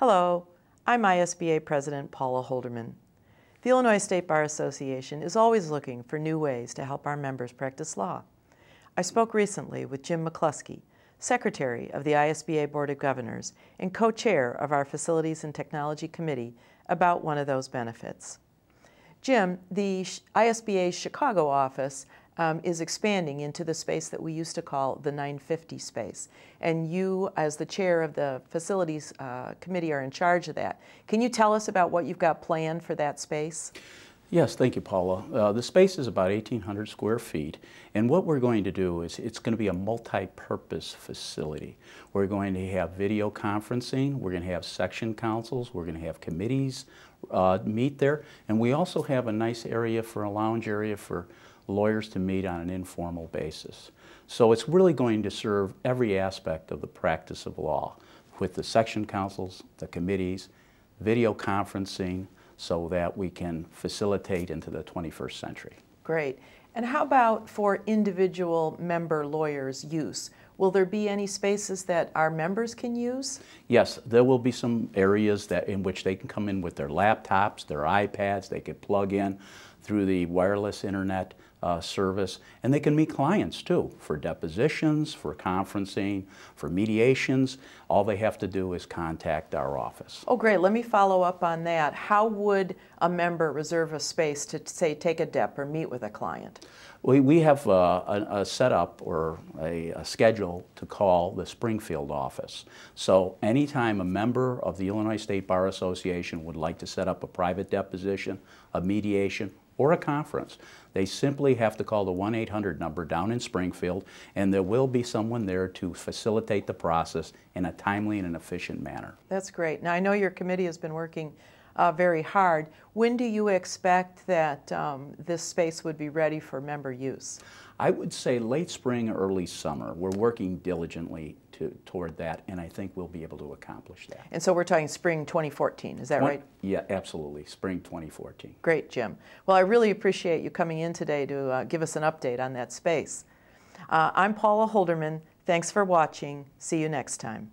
Hello, I'm ISBA President Paula Holderman. The Illinois State Bar Association is always looking for new ways to help our members practice law. I spoke recently with Jim McCluskey, Secretary of the ISBA Board of Governors and co-chair of our Facilities and Technology Committee about one of those benefits. Jim, the ISBA's Chicago office um, is expanding into the space that we used to call the 950 space. And you, as the chair of the facilities uh, committee, are in charge of that. Can you tell us about what you've got planned for that space? Yes, thank you, Paula. Uh, the space is about 1,800 square feet, and what we're going to do is it's going to be a multi-purpose facility. We're going to have video conferencing, we're going to have section councils, we're going to have committees uh, meet there, and we also have a nice area for a lounge area for lawyers to meet on an informal basis. So it's really going to serve every aspect of the practice of law with the section councils, the committees, video conferencing, so that we can facilitate into the 21st century. Great. And how about for individual member lawyers' use? Will there be any spaces that our members can use? Yes, there will be some areas that in which they can come in with their laptops, their iPads, they can plug in through the wireless internet uh, service. And they can meet clients too for depositions, for conferencing, for mediations. All they have to do is contact our office. Oh, great. Let me follow up on that. How would a member reserve a space to, say, take a DEP or meet with a client? We, we have uh, a, a setup or a, a, schedule to call the Springfield office. So anytime a member of the Illinois State Bar Association would like to set up a private deposition, a mediation, or a conference. They simply have to call the 1-800 number down in Springfield and there will be someone there to facilitate the process in a timely and an efficient manner. That's great. Now I know your committee has been working uh, very hard. When do you expect that um, this space would be ready for member use? I would say late spring, early summer. We're working diligently to, toward that, and I think we'll be able to accomplish that. And so we're talking spring 2014, is that right? Yeah, absolutely, spring 2014. Great, Jim. Well, I really appreciate you coming in today to uh, give us an update on that space. Uh, I'm Paula Holderman. Thanks for watching. See you next time.